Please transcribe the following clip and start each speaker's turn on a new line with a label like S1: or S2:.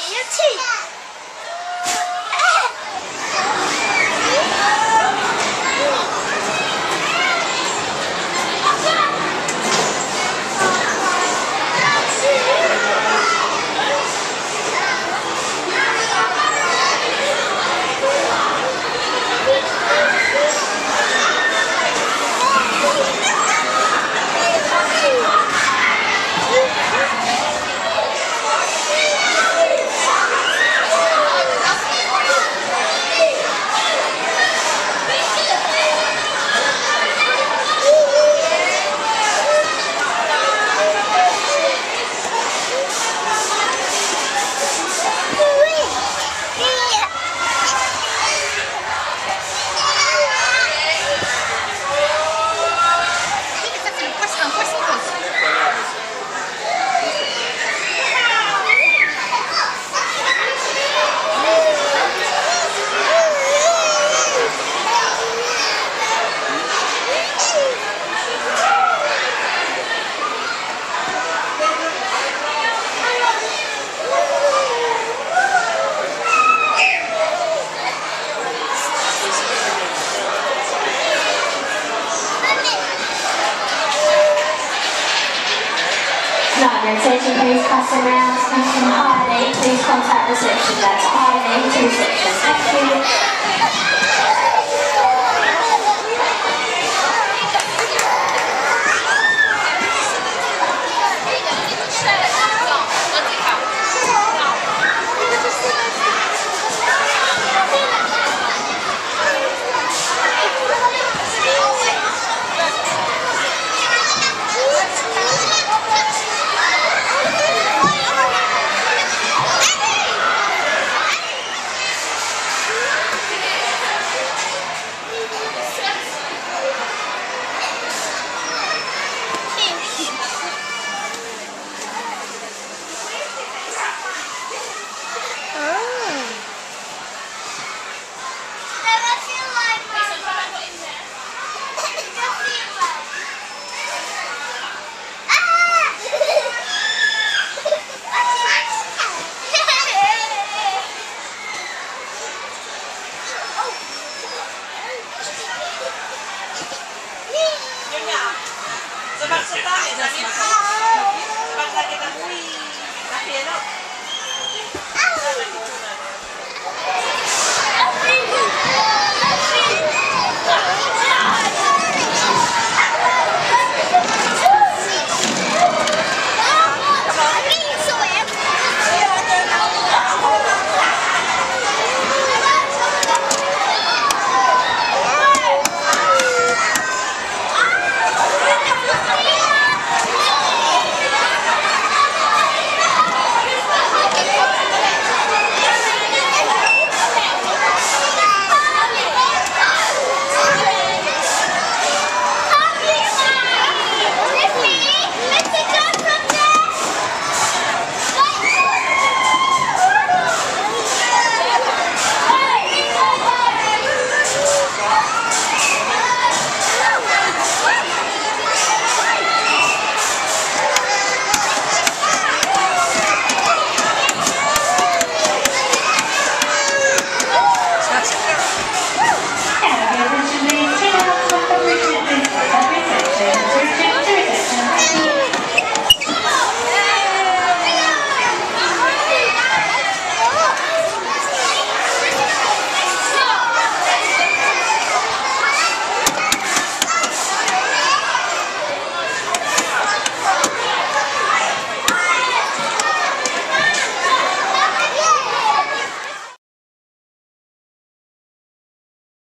S1: 起气。Attention, please pass around. please contact reception, that's harmony, thank you. Yun nga. Sabag sa tayo. Sabi ko. Sabag lagi ng uwi. Nakilo. Sabag ito.